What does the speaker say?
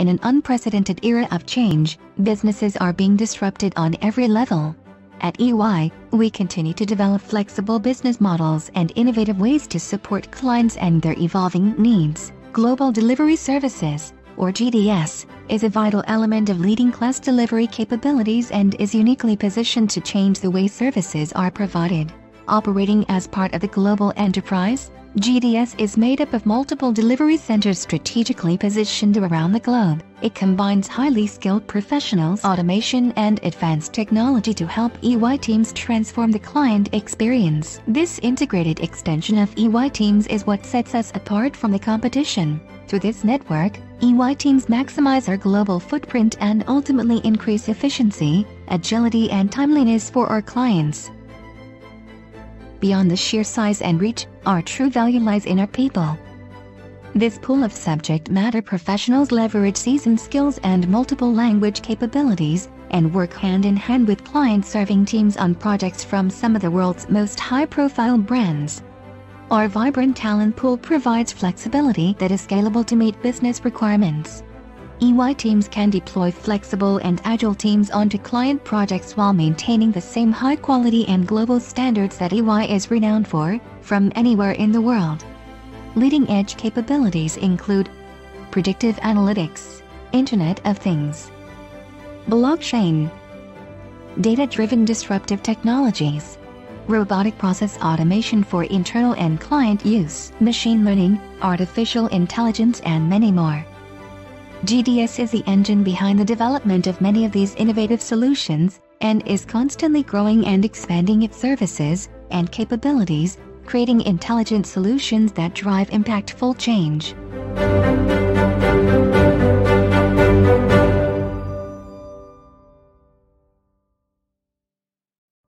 In an unprecedented era of change, businesses are being disrupted on every level. At EY, we continue to develop flexible business models and innovative ways to support clients and their evolving needs. Global Delivery Services, or GDS, is a vital element of leading class delivery capabilities and is uniquely positioned to change the way services are provided. Operating as part of the global enterprise, GDS is made up of multiple delivery centers strategically positioned around the globe. It combines highly skilled professionals, automation, and advanced technology to help EY teams transform the client experience. This integrated extension of EY teams is what sets us apart from the competition. Through this network, EY teams maximize our global footprint and ultimately increase efficiency, agility, and timeliness for our clients. Beyond the sheer size and reach, our true value lies in our people. This pool of subject matter professionals leverage seasoned skills and multiple language capabilities, and work hand in hand with client-serving teams on projects from some of the world's most high-profile brands. Our vibrant talent pool provides flexibility that is scalable to meet business requirements. EY teams can deploy flexible and agile teams onto client projects while maintaining the same high quality and global standards that EY is renowned for, from anywhere in the world. Leading edge capabilities include predictive analytics, Internet of Things, blockchain, data-driven disruptive technologies, robotic process automation for internal and client use, machine learning, artificial intelligence and many more. GDS is the engine behind the development of many of these innovative solutions and is constantly growing and expanding its services and capabilities, creating intelligent solutions that drive impactful change.